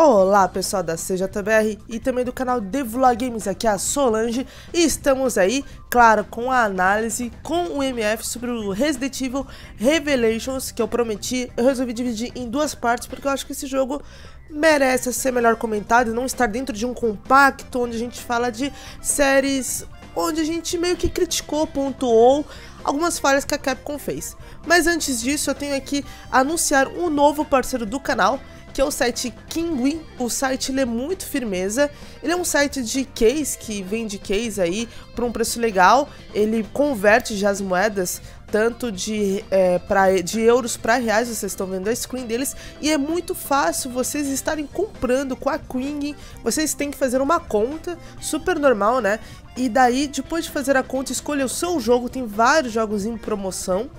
Olá pessoal da CJBR e também do canal Devlog Games, aqui é a Solange e estamos aí, claro, com a análise com o MF sobre o Resident Evil Revelations que eu prometi, eu resolvi dividir em duas partes porque eu acho que esse jogo merece ser melhor comentado e não estar dentro de um compacto onde a gente fala de séries onde a gente meio que criticou, pontuou algumas falhas que a Capcom fez. Mas antes disso eu tenho aqui anunciar um novo parceiro do canal que é o site Kingwin. O site ele é muito firmeza. Ele é um site de case que vende case aí por um preço legal. Ele converte já as moedas tanto de, é, pra, de euros para reais, vocês estão vendo a screen deles, e é muito fácil vocês estarem comprando com a Queen, vocês têm que fazer uma conta, super normal, né? E daí, depois de fazer a conta, escolha o seu jogo, tem vários jogos em promoção,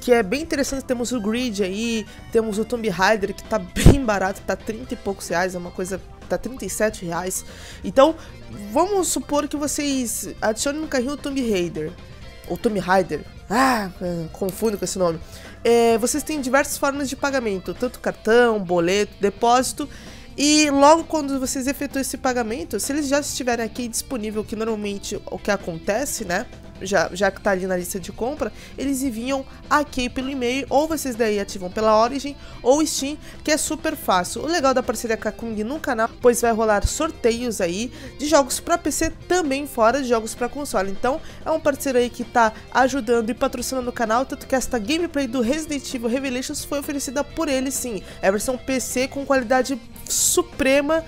que é bem interessante. Temos o Grid aí, temos o Tomb Raider, que tá bem barato, tá 30 e poucos reais, é uma coisa. tá 37 reais. Então, vamos supor que vocês adicionem no carrinho o Tomb Raider. Ou Tomb Raider. Ah, confundo com esse nome. É, vocês têm diversas formas de pagamento, tanto cartão, boleto, depósito. E logo quando vocês efetuam esse pagamento, se eles já estiverem aqui disponível, que normalmente o que acontece, né? Já, já que tá ali na lista de compra, eles enviam aqui pelo e-mail, ou vocês daí ativam pela Origin ou Steam, que é super fácil. O legal da parceria com a Kung no canal, pois vai rolar sorteios aí de jogos para PC também fora de jogos para console. Então, é um parceiro aí que tá ajudando e patrocinando o canal, tanto que esta gameplay do Resident Evil Revelations foi oferecida por ele sim. É a versão PC com qualidade suprema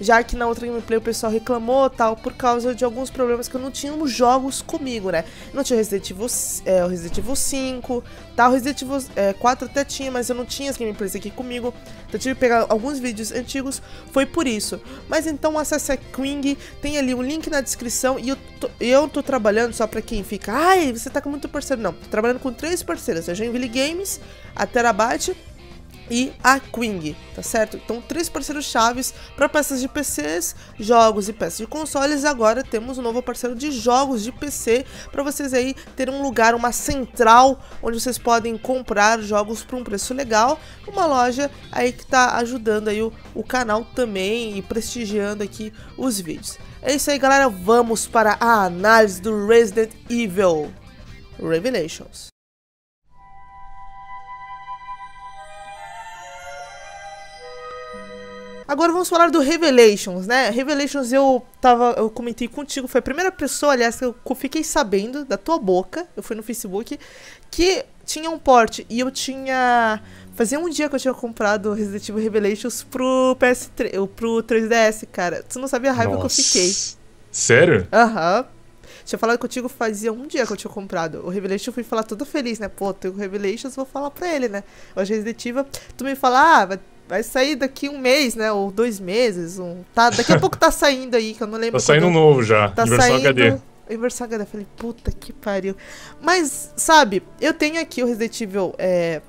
já que na outra gameplay o pessoal reclamou tal, por causa de alguns problemas que eu não tinha nos jogos comigo, né? Não tinha Resident Evil, é, o Resident Evil 5, tal, Resident Evil é, 4 até tinha, mas eu não tinha as gameplays aqui comigo, então eu tive que pegar alguns vídeos antigos, foi por isso. Mas então acesse a Queen, tem ali um link na descrição e eu tô, eu tô trabalhando só pra quem fica, ai, você tá com muito parceiro, não, tô trabalhando com três parceiros, a Joinville Games, a Terabyte e a Queen, tá certo? Então, três parceiros chaves para peças de PCs, jogos e peças de consoles. Agora temos um novo parceiro de jogos de PC para vocês aí terem um lugar, uma central onde vocês podem comprar jogos por um preço legal. Uma loja aí que tá ajudando aí o, o canal também e prestigiando aqui os vídeos. É isso aí, galera. Vamos para a análise do Resident Evil Revelations. Agora vamos falar do Revelations, né? Revelations eu tava, eu comentei contigo, foi a primeira pessoa, aliás, que eu fiquei sabendo da tua boca, eu fui no Facebook, que tinha um porte e eu tinha Fazia um dia que eu tinha comprado Resident Evil Revelations pro PS3, pro 3DS, cara. Tu não sabia a raiva Nossa. que eu fiquei. Sério? Aham. Uhum. Tinha falado contigo fazia um dia que eu tinha comprado. O Revelations eu fui falar todo feliz, né? Pô, tenho o Revelations, vou falar pra ele, né? Hoje Resident Evil, tu me fala, ah, vai sair daqui um mês, né? Ou dois meses. Um... Tá, daqui a pouco tá saindo aí, que eu não lembro. Tá saindo novo já. Tá versão saindo... HD. Em versão HD. Falei, puta que pariu. Mas, sabe, eu tenho aqui o Resident Evil, é,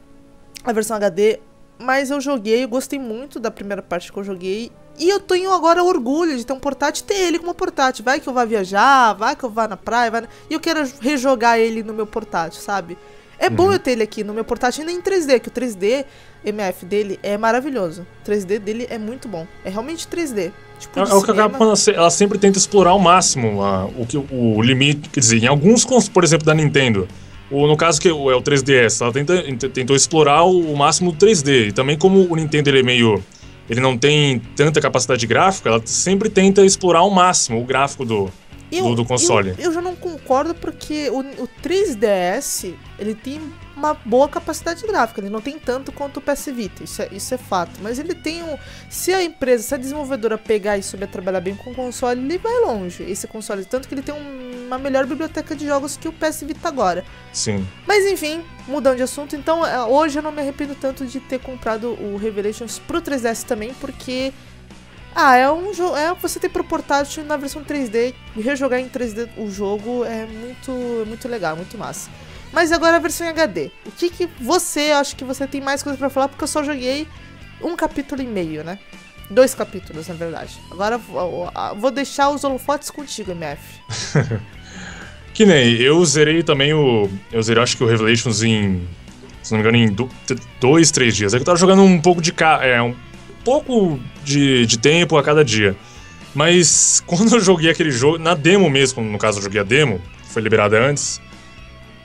a versão HD, mas eu joguei, eu gostei muito da primeira parte que eu joguei. E eu tenho agora orgulho de ter um portátil e ter ele como portátil. Vai que eu vá viajar, vai que eu vá na praia, vai na... e eu quero rejogar ele no meu portátil, sabe? É uhum. bom eu ter ele aqui no meu portátil, nem em 3D, que o 3D MF dele é maravilhoso. O 3D dele é muito bom. É realmente 3D. Tipo, é, é o que acaba ela sempre tenta explorar ao máximo a, o, que, o limite. Quer dizer, em alguns, por exemplo, da Nintendo. O, no caso que é o 3DS, ela tenta, tentou explorar o, o máximo do 3D. E também como o Nintendo ele é meio. Ele não tem tanta capacidade gráfica, ela sempre tenta explorar ao máximo o gráfico do, eu, do, do, console. Eu, eu, já não concordo porque o, o 3DS ele tem uma boa capacidade gráfica, ele não tem tanto quanto o PS Vita, isso é, isso é fato. Mas ele tem um. Se a empresa, se a desenvolvedora pegar e souber trabalhar bem com o console, ele vai longe. Esse console, tanto que ele tem um, uma melhor biblioteca de jogos que o PS Vita agora. Sim. Mas enfim, mudando de assunto, então é, hoje eu não me arrependo tanto de ter comprado o Revelations pro 3DS também, porque ah, é um jogo. É você ter pro portátil na versão 3D e rejogar em 3D o jogo é muito, muito legal, muito massa. Mas agora a versão em HD. O que, que você acha que você tem mais coisa para falar? Porque eu só joguei um capítulo e meio, né? Dois capítulos, na verdade. Agora vou deixar os holofotes contigo, MF. que nem, eu zerei também o. Eu zerei acho que o Revelations em. Se não me engano, em dois, três dias. É que eu tava jogando um pouco de. É, um, pouco de, de tempo a cada dia. Mas quando eu joguei aquele jogo, na demo mesmo, no caso eu joguei a demo, foi liberada antes.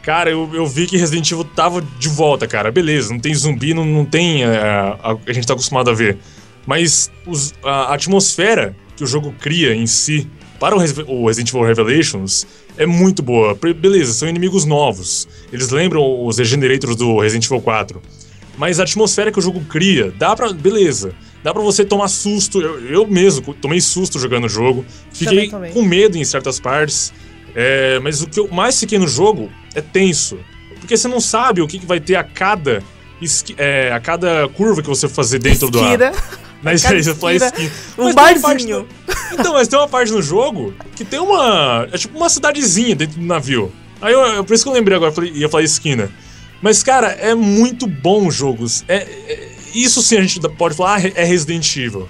Cara, eu, eu vi que Resident Evil tava de volta, cara. Beleza, não tem zumbi, não, não tem. É, a, a, gente tá acostumado a ver. Mas os, a, a atmosfera que o jogo cria em si para o, o Resident Evil Revelations é muito boa. Beleza, são inimigos novos. Eles lembram os Regenerators do Resident Evil 4. Mas a atmosfera que o jogo cria, dá pra. Beleza. Dá pra você tomar susto. Eu, eu mesmo tomei susto jogando o jogo. Fiquei também, também. com medo em certas partes. É, mas o que eu mais fiquei no jogo é tenso. Porque você não sabe o que, que vai ter a cada. É, a cada curva que você fazer dentro do ar. Mas aí você fala esquina. Um mas barzinho. Então, mas tem uma parte no jogo que tem uma. É tipo uma cidadezinha dentro do navio. Aí eu, por isso que eu lembrei agora, eu ia falar esquina. Mas, cara, é muito bom jogos. É, é, isso sim a gente pode falar, ah, é Resident Evil.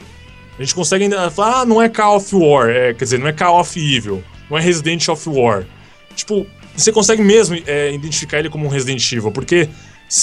A gente consegue ainda falar, ah, não é Call of War, é, quer dizer, não é Call of Evil, não é Resident of War. Tipo, você consegue mesmo é, identificar ele como um Resident Evil, porque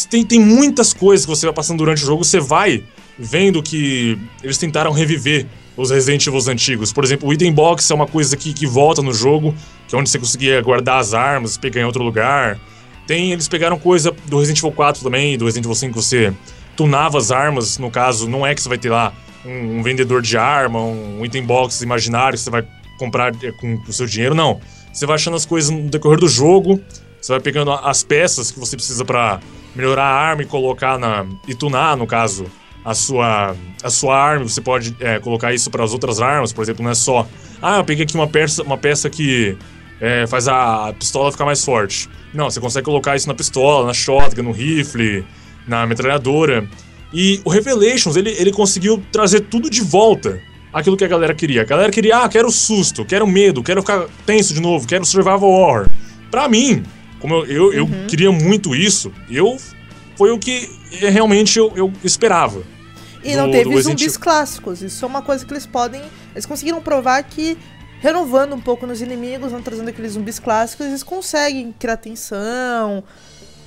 tem, tem muitas coisas que você vai passando durante o jogo, você vai vendo que eles tentaram reviver os Resident Evil antigos. Por exemplo, o item box é uma coisa que, que volta no jogo, que é onde você conseguia guardar as armas, pegar em outro lugar. Tem, eles pegaram coisa do Resident Evil 4 também, do Resident Evil 5 que você tunava as armas, no caso, não é que você vai ter lá um, um vendedor de arma, um item box imaginário que você vai comprar é, com o seu dinheiro, não. Você vai achando as coisas no decorrer do jogo, você vai pegando as peças que você precisa para melhorar a arma e colocar na. e tunar, no caso, a sua, a sua arma. Você pode é, colocar isso para as outras armas, por exemplo, não é só. Ah, eu peguei aqui uma peça, uma peça que é, faz a pistola ficar mais forte. Não, você consegue colocar isso na pistola, na shotgun, no rifle, na metralhadora. E o Revelations, ele, ele conseguiu trazer tudo de volta aquilo que a galera queria. A galera queria, ah, quero susto, quero medo, quero ficar tenso de novo, quero survival horror. Pra mim, como eu, eu, eu uhum. queria muito isso, eu foi o que realmente eu, eu esperava. E não do, teve do zumbis clássicos. Isso é uma coisa que eles podem. Eles conseguiram provar que renovando um pouco nos inimigos, não trazendo aqueles zumbis clássicos, eles conseguem criar tensão,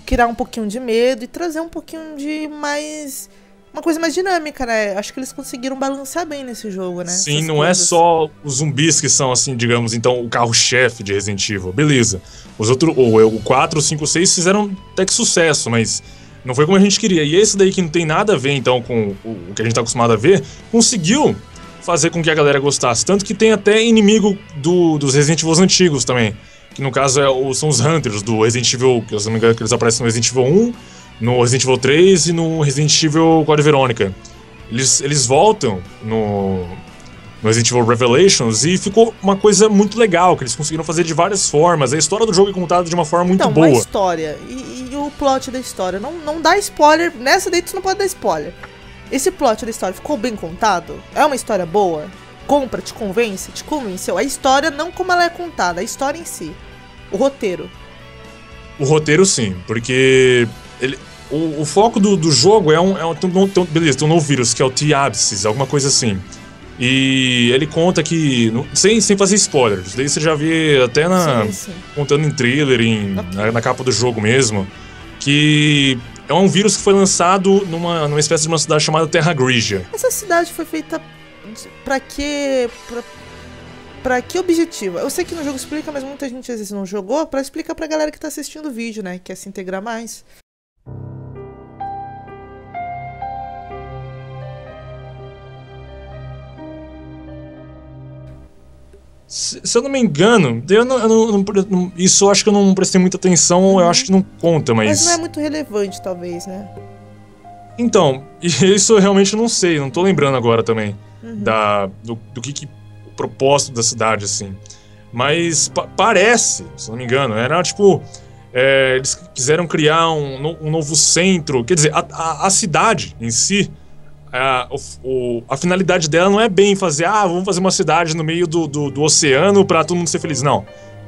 criar um pouquinho de medo e trazer um pouquinho de mais. Uma coisa mais dinâmica, né? Acho que eles conseguiram balancear bem nesse jogo, né? Sim, Essas não é coisas. é só os zumbis que são, assim, digamos, então, o carro-chefe de Resident Evil. Beleza. Os outros, o 4, o 5, 6 fizeram até que sucesso, mas não foi como a gente queria. E esse daí que não tem nada a ver, então, com o que a gente tá acostumado a ver, conseguiu fazer com que a galera gostasse. Tanto que tem até inimigo do, dos Resident Evil antigos também. Que no caso é, são os Hunters do Resident Evil, que eu não me engano que eles aparecem no Resident Evil 1, no Resident Evil 3 e no Resident Evil Code Verônica. Eles, eles voltam no, no Resident Evil Revelations e ficou uma coisa muito legal, que eles conseguiram fazer de várias formas. A história do jogo é contada de uma forma muito então, boa. Uma história. E, e, o plot da história. Não, não dá spoiler. Nessa daí tu não pode dar spoiler. Esse plot da história ficou bem contado? É uma história boa? Compra, te convence, te convenceu? A história não como ela é contada, a história em si. O roteiro. O roteiro sim, porque ele, o, o foco do, do jogo é um, é um, tem um, tem um, Beleza, tem um novo vírus que é o T-Abscess, alguma coisa assim. E ele conta que. Sem, sem fazer spoilers, daí você já vê até na. Sim, sim. Contando em trailer, em, na, na, capa do jogo mesmo. Que é um vírus que foi lançado numa, numa espécie de uma cidade chamada Terra Grigia. Essa cidade foi feita para quê? Pra, pra que objetivo? Eu sei que no jogo explica, mas muita gente às vezes não jogou, para explicar pra galera que tá assistindo o vídeo, né? Quer se integrar mais. Se, se, eu não me engano, eu não, eu não, não, isso eu acho que eu não prestei muita atenção, uhum. eu acho que não conta, mas. Mas não é muito relevante, talvez, né? Então, isso eu realmente não sei, não tô lembrando agora também uhum. da, do, do que, que, o propósito da cidade, assim. Mas pa parece, se não me engano, era tipo. É, eles quiseram criar um, um, novo centro, quer dizer, a, a, a cidade em si a, o, a finalidade dela não é bem fazer, ah, vamos fazer uma cidade no meio do, do, do oceano para todo mundo ser feliz. Não.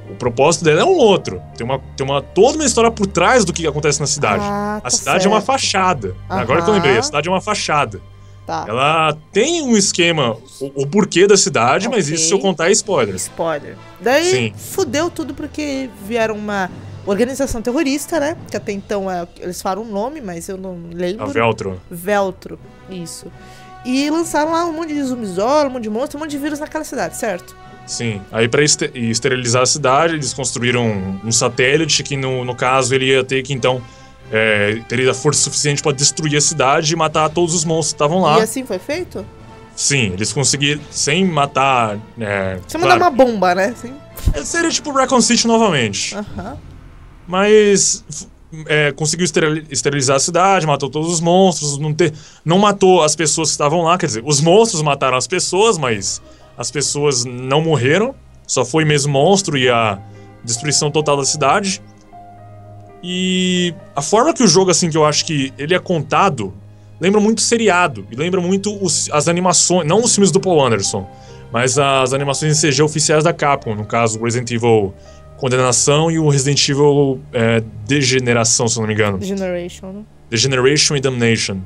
O propósito dela é um outro. Tem uma, tem uma toda uma história por trás do que acontece na cidade. Ah, tá a cidade certo. é uma fachada. Aham. Agora que eu lembrei, a cidade é uma fachada. Tá. Ela tem um esquema, o, o porquê da cidade, okay. mas isso se eu contar é spoiler. Spoiler. Daí Sim. fudeu tudo porque vieram uma organização terrorista, né? Que até então é, eles falam um nome, mas eu não lembro. A Veltro. Veltro, isso. E lançaram lá um monte de zumbizolo, um monte de monstro, um monte de vírus naquela cidade, certo? Sim. Aí pra este- esterilizar a cidade, eles construíram um satélite que, no, no caso, ele ia ter que, então, é, teria força suficiente pra destruir a cidade e matar todos os monstros que estavam lá. E assim foi feito? Sim, eles conseguiram, sem matar... É, Você claro, mandar uma bomba, né? Assim. Seria tipo Raccoon City novamente. Aham. Mas é, conseguiu esteril- esterilizar a cidade, matou todos os monstros, não, ter, não matou as pessoas que estavam lá. Quer dizer, os monstros mataram as pessoas, mas as pessoas não morreram. Só foi mesmo monstro e a destruição total da cidade. E a forma que o jogo, assim, que eu acho que ele é contado, lembra muito seriado. E lembra muito os- as animações, não os filmes do Paul Anderson, mas as animações em CG oficiais da Capcom. No caso, o Resident Evil Condenação e o Resident Evil é, Degeneração, se eu não me engano. Generation, né? Degeneration e Damnation.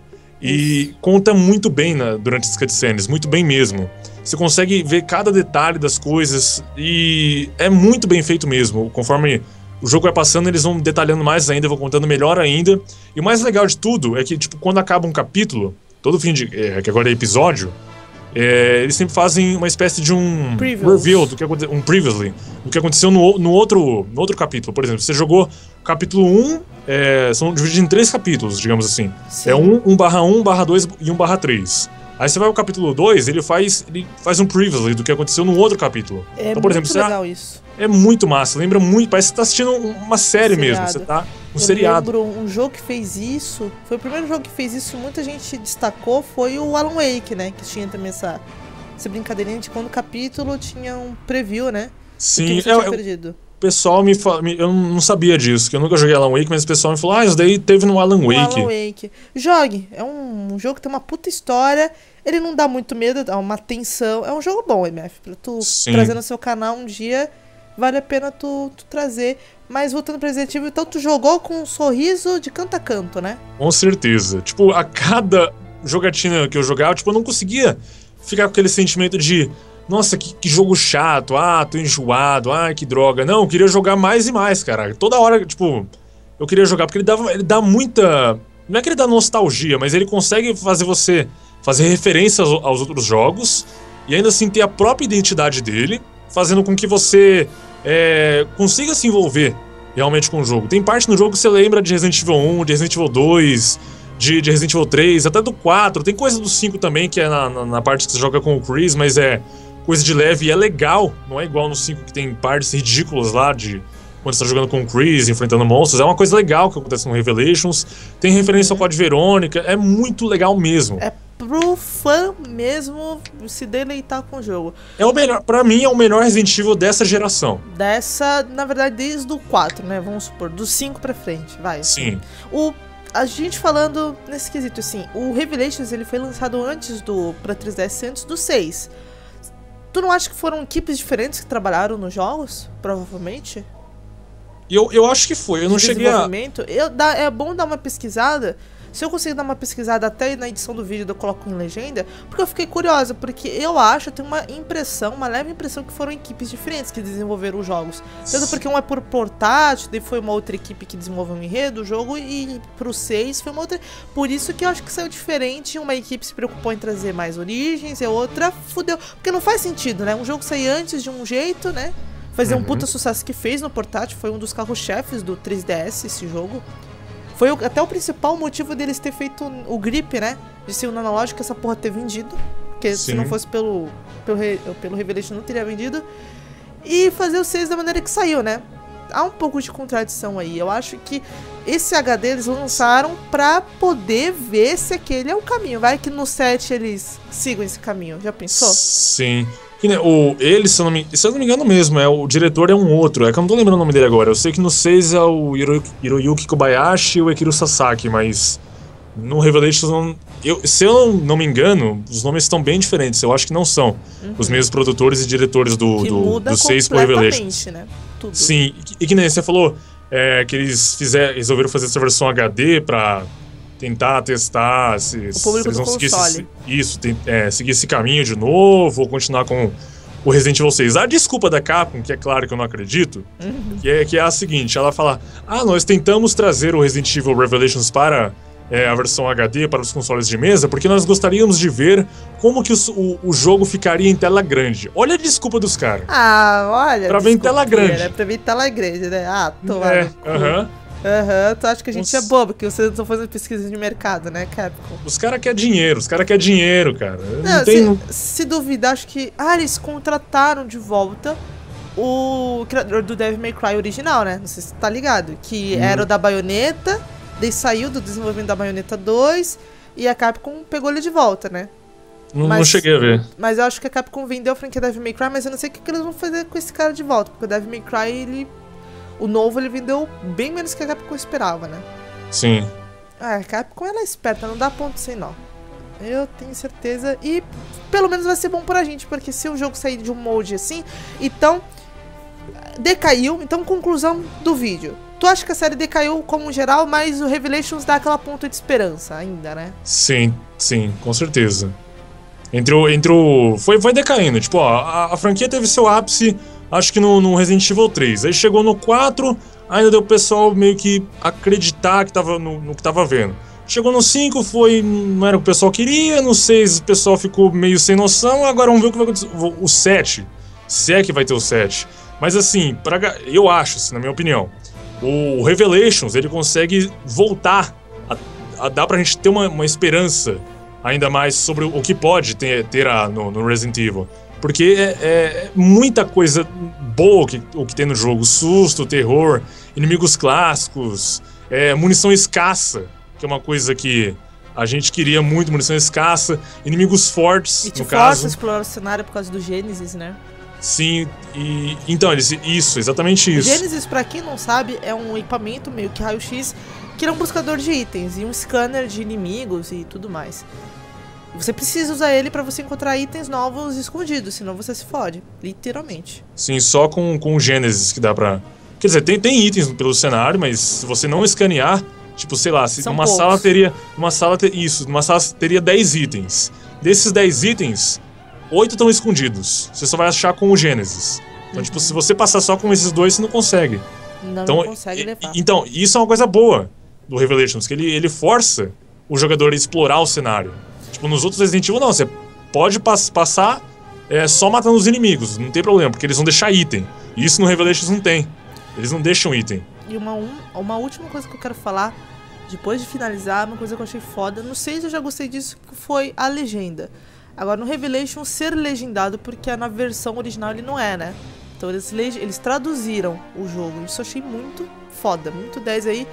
E conta muito bem na- durante as cutscenes, muito bem mesmo. Você consegue ver cada detalhe das coisas e é muito bem feito mesmo. Conforme o jogo vai passando, eles vão detalhando mais ainda, vão contando melhor ainda. E o mais legal de tudo é que, tipo, quando acaba um capítulo, todo fim de. é, que agora é episódio, é, eles sempre fazem uma espécie de um Previews. reveal do que aconte- um previously do que aconteceu no, no outro no outro capítulo. Por exemplo, você jogou capítulo 1, é, são divididos em três capítulos, digamos assim. Sim. É um, 1 barra 1, barra 2 e 1 barra 3. Aí você vai pro capítulo 2, ele faz, ele faz um previously do que aconteceu no outro capítulo. É então, por muito exemplo, você legal isso. É muito massa, lembra muito, parece que você tá assistindo um- uma série mesmo, você tá um Eu seriado. lembro um jogo que fez isso. Foi o primeiro jogo que fez isso. Muita gente destacou. Foi o Alan Wake, né? Que tinha também essa, essa brincadeirinha de quando o capítulo tinha um preview, né? Sim, é, é, perdido. o pessoal me fala, me- eu não sabia disso, que eu nunca joguei Alan Wake, mas o pessoal me falou: "Ah, isso daí teve no Alan Wake". Alan Wake. Jogue. É um, um jogo que tem uma puta história. Ele não dá muito medo, dá uma tensão. É um jogo bom, MF. Pra tu Sim. trazer no seu canal um dia, vale a pena tu, tu trazer. Mas voltando pro Resident Evil, então tu jogou com um sorriso de canto a canto, né? Com certeza. Tipo, a cada jogatina que eu jogava, tipo, eu não conseguia ficar com aquele sentimento de nossa, que, que jogo chato, ah, tô enjoado, ah, que droga. Não, eu queria jogar mais e mais, cara. Toda hora, tipo, eu queria jogar, porque ele, dava, ele dá muita. Não é que ele dá nostalgia, mas ele consegue fazer você fazer referência aos, aos outros jogos e ainda assim ter a própria identidade dele, fazendo com que você é, consiga se envolver realmente com o jogo. Tem parte no jogo que você lembra de Resident Evil 1, de Resident Evil 2, de, de Resident Evil 3, até do 4. Tem coisa do 5 também, que é na, na, na parte que você joga com o Chris, mas é coisa de leve e é legal. Não é igual no 5 que tem partes ridículas lá de quando você tá jogando com o Chris, enfrentando monstros. É uma coisa legal que acontece no Revelations. Tem referência ao Code Verônica. É muito legal mesmo. É pro fã mesmo se deleitar com o jogo. É o melhor, para mim é o melhor Resident Evil dessa geração. Dessa, na verdade, desde o 4, né? Vamos supor, do 5 pra frente, vai. Sim. O a gente falando nesse quesito assim, o Revelations ele foi lançado antes do para 3DS antes do 6. Tu não acha que foram equipes diferentes que trabalharam nos jogos? Provavelmente. Eu, eu acho que foi. Eu não cheguei a. Eu, dá, é bom dar uma pesquisada. Se eu conseguir dar uma pesquisada até na edição do vídeo eu coloco em legenda, porque eu fiquei curiosa, porque eu acho, eu tenho uma impressão, uma leve impressão que foram equipes diferentes que desenvolveram os jogos. Tanto porque um é por portátil, daí foi uma outra equipe que desenvolveu o enredo, o jogo, e pro 6 foi uma outra. Por isso que eu acho que saiu diferente. Uma equipe se preocupou em trazer mais origens, e a outra fudeu. Porque não faz sentido, né? Um jogo sair antes de um jeito, né? Fazer um Uhum. puta sucesso que fez no portátil, foi um dos carros-chefes do 3DS esse jogo. Foi até o principal motivo deles ter feito o grip, né? De ser o analógico essa porra ter vendido. Porque se Sim. não fosse pelo, pelo, pelo Revelation não teria vendido. E fazer o 6 da maneira que saiu, né? Há um pouco de contradição aí. Eu acho que esse HD eles lançaram pra poder ver se aquele é o caminho. Vai que no 7 eles sigam esse caminho. Já pensou? Sim. Que, né, o, ele, se eu, não me, se eu não me engano mesmo, é, o diretor é um outro. É que eu não tô lembrando o nome dele agora. Eu sei que no 6 é o Hiro, Hiroyuki Kobayashi e o Ekiro Sasaki, mas no Revelations, não, eu, se eu não, não me engano, os nomes estão bem diferentes. Eu acho que não são os mesmos produtores e diretores do, Uhum. que do, do 6 pro Revelations. né? Tudo. Sim, e, e que nem você falou, é, que eles fizer, resolveram fazer essa versão HD pra tentar testar se, se eles vão seguir esse, isso, tem- é, seguir esse caminho de novo, ou continuar com o Resident Evil 6. A desculpa da Capcom, que é claro que eu não acredito, Uhum. que, é, que é a seguinte, ela fala, ah, nós tentamos trazer o Resident Evil Revelations para é, a versão HD para os consoles de mesa, porque nós gostaríamos de ver como que o, o jogo ficaria em tela grande. Olha a desculpa dos caras. Ah, olha. Pra ver em tela grande. Né? Pra ver em tela grande, né? Ah, tô É, aham. Aham, tu acha que a gente Os- é bobo, que vocês estão fazendo pesquisa de mercado, né, Capcom? Os caras querem dinheiro, os caras querem dinheiro, cara. Não, Não, tem. se, se duvidar, acho que. Ah, eles contrataram de volta o criador do Devil May Cry original, né? Não sei se tá ligado. Que Hum. era o da baioneta, daí saiu do desenvolvimento da baioneta 2 e a Capcom pegou ele de volta, né? Não, não mas- cheguei a ver. Mas eu acho que a Capcom vendeu a franquia Devil May Cry, mas eu não sei o que, que eles vão fazer com esse cara de volta. Porque o Devil May Cry, ele. O novo ele vendeu bem menos que a Capcom esperava, né? Sim. Ah, a Capcom ela é esperta, não dá ponto sem nó. Eu tenho certeza. E pelo menos vai ser bom pra gente, porque se o jogo sair de um molde assim, então. Decaiu. Então, conclusão do vídeo. Tu acha que a série decaiu como geral, mas o Revelations dá aquela ponta de esperança ainda, né? Sim, sim, com certeza. Entre o. Entre o foi, foi decaindo. Tipo, ó, a, a franquia teve seu ápice, acho que no, no Resident Evil 3. Aí chegou no 4, ainda deu o pessoal meio que acreditar que tava no, no que tava vendo. Chegou no 5, foi. Não era o que o pessoal queria. No 6, o pessoal ficou meio sem noção. Agora vamos ver o que vai acontecer. O 7. Se é que vai ter o 7. Mas assim, pra, eu acho, assim, na minha opinião, o Revelations ele consegue voltar a, a dar pra gente ter uma, uma esperança ainda mais sobre o que pode ter, ter a- no, no Resident Evil. Porque é, é muita coisa boa que, o que tem no jogo: susto, terror, inimigos clássicos, é, munição escassa, que é uma coisa que a gente queria muito munição escassa, inimigos fortes, E te no força caso. explorar o cenário por causa do Gênesis, né? Sim, e então eles isso, exatamente O isso. Gênesis, pra quem não sabe, é um equipamento meio que raio-x, que é um buscador de itens e um scanner de inimigos e tudo mais. Você precisa usar ele pra você encontrar itens novos escondidos, senão você se fode, literalmente. Sim, só com, com o Gênesis que dá pra. Quer dizer, tem, tem itens pelo cenário, mas se você não escanear, tipo, sei lá, se São poucos. sala teria. Numa sala te- isso, numa sala teria 10 itens. Desses 10 itens, 8 estão escondidos. Você só vai achar com o Gênesis. Então, tipo, se você passar só com esses dois, você não consegue. Não, Então, não consegue levar. então, isso é uma coisa boa do Revelations, que ele, ele força o jogador a explorar o cenário. Tipo, nos outros Resident Evil, não, você pode pas- passar é, só matando os inimigos, não tem problema, porque eles vão deixar item. E isso no Revelations não tem. Eles não deixam item. E uma, um- uma última coisa que eu quero falar, depois de finalizar, uma coisa que eu achei foda, não sei se eu já gostei disso, foi a legenda. Agora, no Revelation, ser legendado, porque na versão original ele não é, né? Então eles, eles traduziram o jogo. Isso eu achei muito foda, muito 10 aí.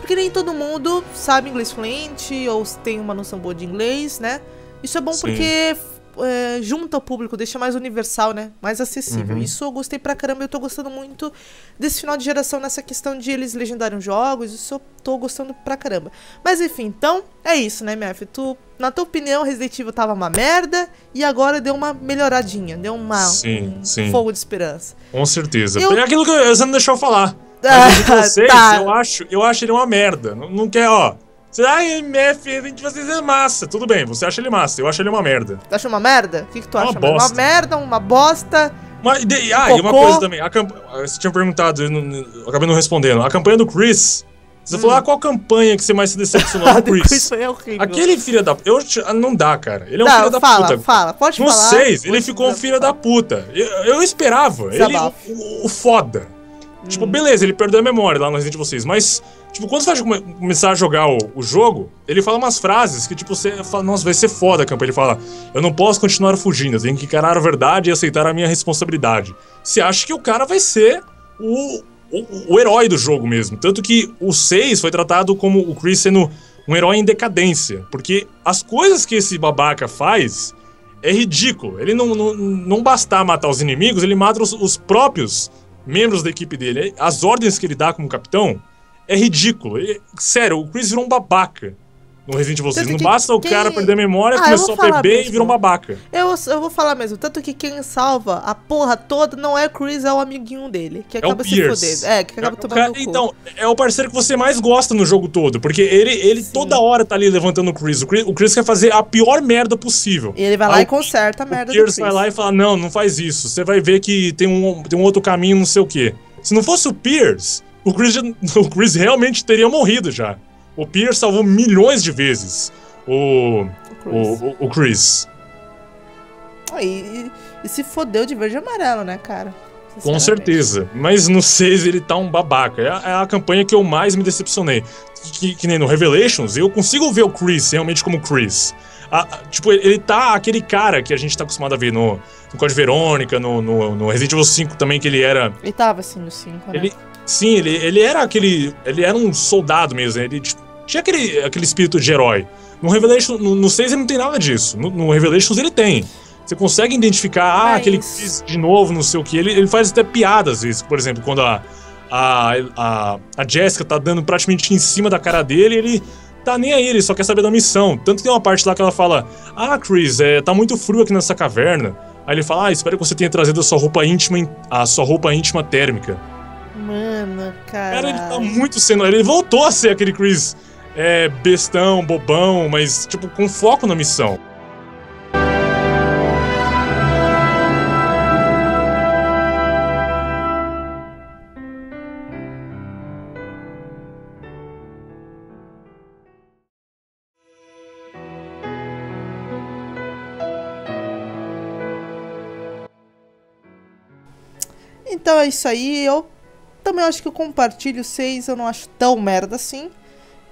Porque nem todo mundo sabe inglês fluente ou tem uma noção boa de inglês, né? Isso é bom Sim. porque é, junta o público, deixa mais universal, né? Mais acessível. Uhum. Isso eu gostei pra caramba. Eu tô gostando muito desse final de geração nessa questão de eles legendarem os jogos. Isso eu tô gostando pra caramba. Mas enfim, então é isso, né, MF? Tu, na tua opinião, Resident Evil tava uma merda e agora deu uma melhoradinha, deu uma, Sim, um sim. fogo de esperança. Com certeza. Eu- É aquilo que você não deixou eu falar. Ah, Mas entre vocês, tá. eu, acho, eu acho ele uma merda. Não, não quer, ó. Você, ai, MF, a gente vocês é massa. Tudo bem, você acha ele massa, eu acho ele uma merda. Tu acha uma merda? O que, que tu Uma acha? Uma bosta. merda, uma bosta. E de- ah, e uma coisa também. A camp... Você tinha perguntado, eu, não- eu acabei não respondendo. A campanha do Chris. Você falou, ah, qual campanha que você mais se decepcionou A do do Chris? Chris foi horrível. Aquele filho da. Eu, ah, não dá, cara. Ele é um Não, filho da fala, puta. fala, pode No falar. 6, ele Pode ficou um filho da puta. Eu, eu esperava. Ele, Desabafo. o, o foda. Tipo, beleza, ele perdeu a memória lá no Resident Evil 6, mas, tipo, quando você vai come- começar a jogar o, o jogo, ele fala umas frases que, tipo, você fala, nossa, vai ser foda campanha. Ele fala, eu não posso continuar fugindo, eu tenho que encarar a verdade e aceitar a minha responsabilidade. Você acha que o cara vai ser o, o, o herói do jogo mesmo. Tanto que o 6 foi tratado como o Chris sendo um herói em decadência. Porque as coisas que esse babaca faz é ridículo. Ele não, não, não bastar matar os inimigos, ele mata os, os próprios membros da equipe dele. As ordens que ele dá como capitão é ridículo. Ele- sério, o Chris virou um babaca no Resident Evil 6. Tanto Não basta o quem- cara perder a memória, Ah, começou a beber e virou um babaca. Eu, eu vou falar mesmo, tanto que quem salva a porra toda não é o Chris, é o amiguinho dele, que É o acaba se Pierce. fodendo. É, que acaba É o tomando cara-. Então, é o parceiro que você mais gosta no jogo todo, porque ele, ele Sim. toda hora tá ali levantando o Chris. O, Chris. o Chris quer fazer a pior merda possível. E ele vai lá Aí e conserta a O merda do Pierce Chris. vai lá e fala: Não, não faz isso. Você vai ver que tem um, tem um outro caminho, não sei o quê. Se não fosse o Pierce, o Chris, o Chris realmente teria morrido já. O Peter salvou milhões de vezes o, o, Chris. O, o Chris. E, e, se fodeu de verde e amarelo, né, cara? Com certeza. Mas no 6 ele tá um babaca. É a, é a campanha que eu mais me decepcionei. Que, que, nem no Revelations, eu consigo ver o Chris realmente como Chris. A, tipo, ele tá aquele cara que a gente tá acostumado a ver no, no Code Verônica, no, no, no, Resident Evil 5 também, que ele era. Ele tava assim no 5, né? Ele, sim, ele, ele era aquele. Ele era um soldado mesmo, né? Ele tipo, tinha aquele, aquele espírito de herói. No Revelations, no, no 6 ele não tem nada disso. No, no Revelations ele tem. Você consegue identificar, ah, Mas... aquele Chris de novo, não sei o que. Ele, ele faz até piadas às vezes. Por exemplo, quando a, a, a, a Jessica tá dando praticamente em cima da cara dele, ele tá nem aí, ele só quer saber da missão. Tanto que tem uma parte lá que ela fala: Ah, Chris, é, tá muito frio aqui nessa caverna. Aí ele fala: Ah, espero que você tenha trazido a sua roupa íntima, a sua roupa íntima térmica. Mano, cara. Cara, ele tá muito sendo. Ele voltou a ser aquele Chris é, bestão, bobão, mas, tipo, com foco na missão. Então é isso aí. Eu também acho que eu compartilho 6. Eu não acho tão merda assim.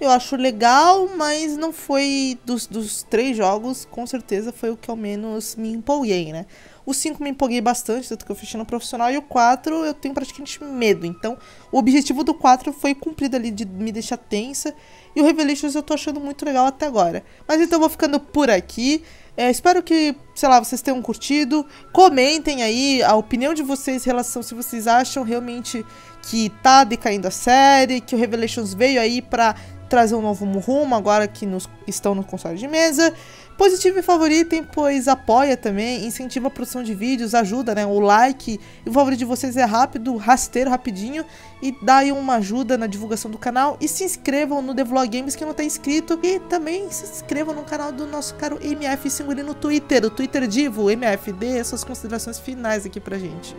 Eu acho legal, mas não foi dos, dos três jogos, com certeza foi o que eu menos me empolguei, né? O 5 me empolguei bastante, tanto que eu fechei no profissional, e o 4 eu tenho praticamente medo. Então, o objetivo do 4 foi cumprido ali de me deixar tensa. E o Revelations eu tô achando muito legal até agora. Mas então eu vou ficando por aqui. É, espero que, sei lá, vocês tenham curtido. Comentem aí a opinião de vocês em relação se vocês acham realmente que tá decaindo a série, que o Revelations veio aí pra trazer um novo rumo agora que nos, estão no console de mesa. Positivo e favoritem, pois apoia também, incentiva a produção de vídeos, ajuda, né? O like o favorito de vocês é rápido, rasteiro, rapidinho e dá aí uma ajuda na divulgação do canal. E se inscrevam no Devlog Games que não está inscrito e também se inscrevam no canal do nosso caro MF Singuri no Twitter, o Twitter Divo, MFD, suas considerações finais aqui pra gente.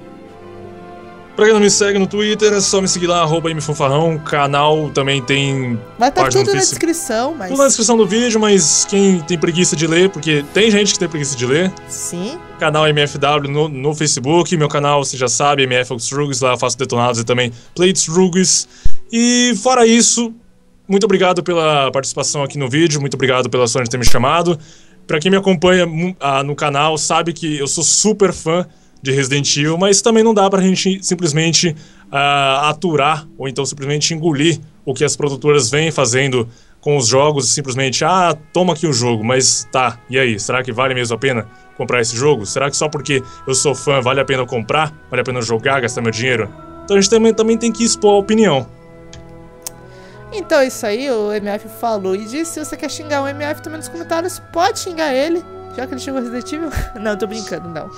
Pra quem não me segue no Twitter, é só me seguir lá, arroba mfanfarrão. O canal também tem. Vai estar tá tudo na descrição, mas. Tudo na descrição do vídeo, mas quem tem preguiça de ler, porque tem gente que tem preguiça de ler. Sim. Canal MFW no, no Facebook. Meu canal, você já sabe, MF Strugs, lá eu faço detonados e também Play Strugs. E fora isso, muito obrigado pela participação aqui no vídeo, muito obrigado pela Sony ter me chamado. Pra quem me acompanha uh, no canal, sabe que eu sou super fã de Resident Evil, mas também não dá pra gente simplesmente uh, aturar ou então simplesmente engolir o que as produtoras vêm fazendo com os jogos e simplesmente, ah, toma aqui o jogo, mas tá, e aí, será que vale mesmo a pena comprar esse jogo? Será que só porque eu sou fã vale a pena comprar? Vale a pena jogar, gastar meu dinheiro? Então a gente também, também tem que expor a opinião. Então é isso aí, o MF falou e disse, se você quer xingar o MF também nos comentários, pode xingar ele, já que ele xingou Resident Evil. não, tô brincando, não.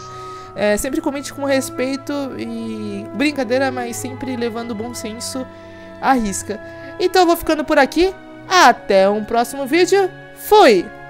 É, sempre comente com respeito e brincadeira, mas sempre levando bom senso à risca. Então eu vou ficando por aqui. Até um próximo vídeo. Fui!